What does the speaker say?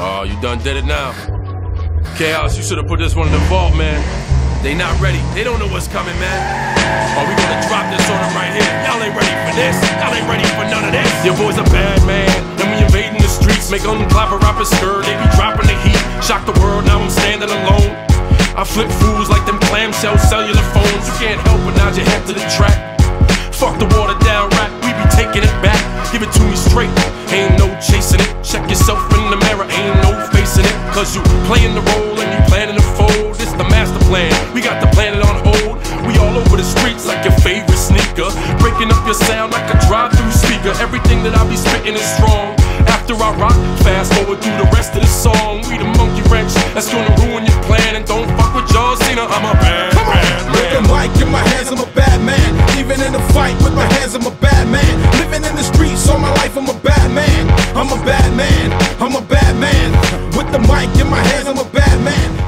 Oh, you done did it now. Chaos, you should have put this one in the vault, man. They not ready. They don't know what's coming, man. Oh, we gonna drop this on them right here. Y'all ain't ready for this. Y'all ain't ready for none of this. Your boy's a bad man. And we invading the streets. Make them clap a rapper skirt. They be dropping the heat. Shock the world. Now I'm standing alone. I flip fools like them clamshell cellular phones. You can't help but nod your head to the track. Fuck the water down rap. Cause you playing the role and you planning to fold. It's the master plan. We got the planet on hold. We all over the streets like your favorite sneaker. Breaking up your sound like a drive through speaker. Everything that I be spitting is strong. After I rock, fast forward through the rest of the song. We the monkey wrench that's gonna ruin your plan. And don't fuck with John Cena. I'm a bad, bad With the mic in my hands, I'm a bad man. Even in a fight with my hands, I'm a bad man. Living in the streets all my life, I'm a bad man. I'm a bad man. I'm a bad man the mic in my hands, I'm a bad man.